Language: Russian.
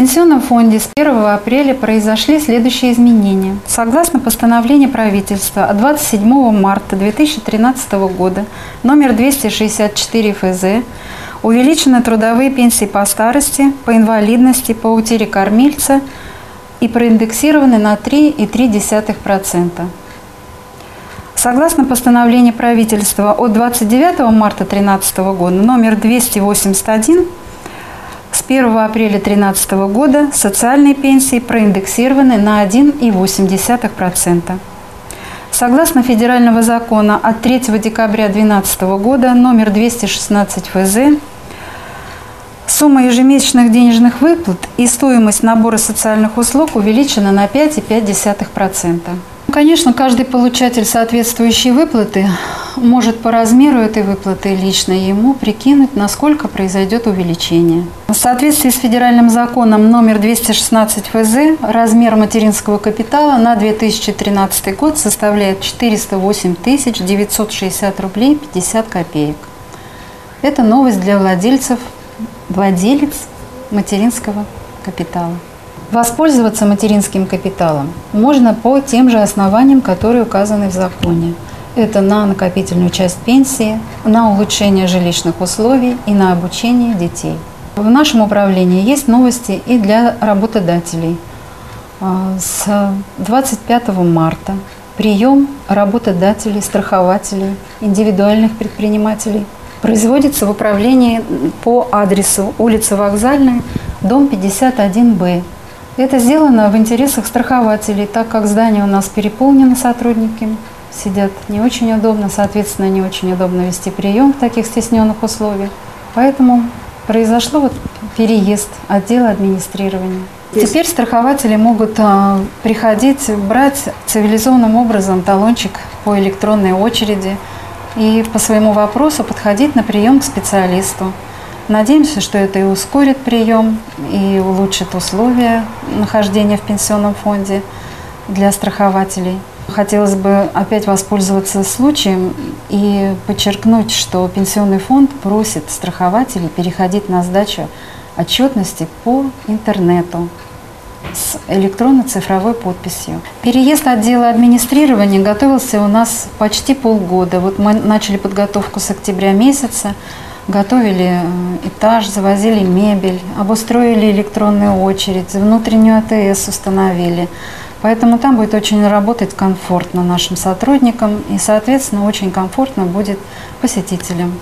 Пенсионном фонде с 1 апреля произошли следующие изменения. Согласно постановлению правительства от 27 марта 2013 года номер 264 ФЗ увеличены трудовые пенсии по старости, по инвалидности, по утере кормильца и проиндексированы на 3,3%. Согласно постановлению правительства от 29 марта 2013 года номер 281 с 1 апреля 2013 года социальные пенсии проиндексированы на 1,8%. Согласно федерального закона от 3 декабря 2012 года номер 216 ФЗ, сумма ежемесячных денежных выплат и стоимость набора социальных услуг увеличена на 5,5%. Конечно, каждый получатель соответствующей выплаты может по размеру этой выплаты лично ему прикинуть, насколько произойдет увеличение. В соответствии с федеральным законом номер 216 ФЗ размер материнского капитала на 2013 год составляет 408 960 рублей 50 копеек. Это новость для владельцев, владелец материнского капитала. Воспользоваться материнским капиталом можно по тем же основаниям, которые указаны в законе. Это на накопительную часть пенсии, на улучшение жилищных условий и на обучение детей. В нашем управлении есть новости и для работодателей. А, с 25 марта прием работодателей, страхователей, индивидуальных предпринимателей производится в управлении по адресу улица Вокзальная, дом 51Б, это сделано в интересах страхователей, так как здание у нас переполнено сотрудниками, сидят не очень удобно, соответственно, не очень удобно вести прием в таких стесненных условиях. Поэтому произошло вот переезд отдела администрирования. Теперь страхователи могут а, приходить, брать цивилизованным образом талончик по электронной очереди и по своему вопросу подходить на прием к специалисту. Надеемся, что это и ускорит прием, и улучшит условия нахождения в пенсионном фонде для страхователей. Хотелось бы опять воспользоваться случаем и подчеркнуть, что пенсионный фонд просит страхователей переходить на сдачу отчетности по интернету с электронно-цифровой подписью. Переезд отдела администрирования готовился у нас почти полгода. Вот мы начали подготовку с октября месяца готовили э, этаж, завозили мебель, обустроили электронную очередь, внутреннюю АТС установили. Поэтому там будет очень работать комфортно нашим сотрудникам и, соответственно, очень комфортно будет посетителям.